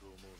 Google movie.